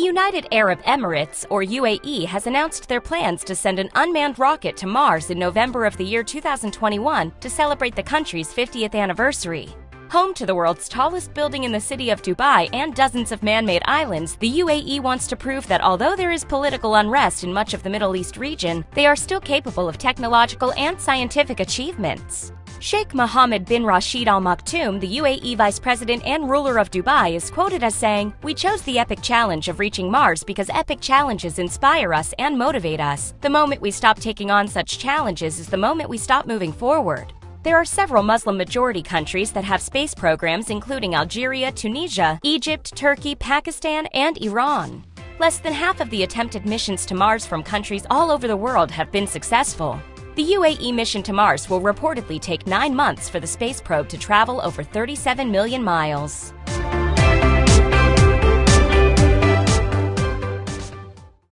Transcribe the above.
United Arab Emirates, or UAE, has announced their plans to send an unmanned rocket to Mars in November of the year 2021 to celebrate the country's 50th anniversary. Home to the world's tallest building in the city of Dubai and dozens of man made islands, the UAE wants to prove that although there is political unrest in much of the Middle East region, they are still capable of technological and scientific achievements. Sheikh Mohammed bin Rashid Al Maktoum, the UAE vice president and ruler of Dubai, is quoted as saying, We chose the epic challenge of reaching Mars because epic challenges inspire us and motivate us. The moment we stop taking on such challenges is the moment we stop moving forward. There are several Muslim majority countries that have space programs, including Algeria, Tunisia, Egypt, Turkey, Pakistan, and Iran. Less than half of the attempted missions to Mars from countries all over the world have been successful. The UAE mission to Mars will reportedly take nine months for the space probe to travel over 37 million miles.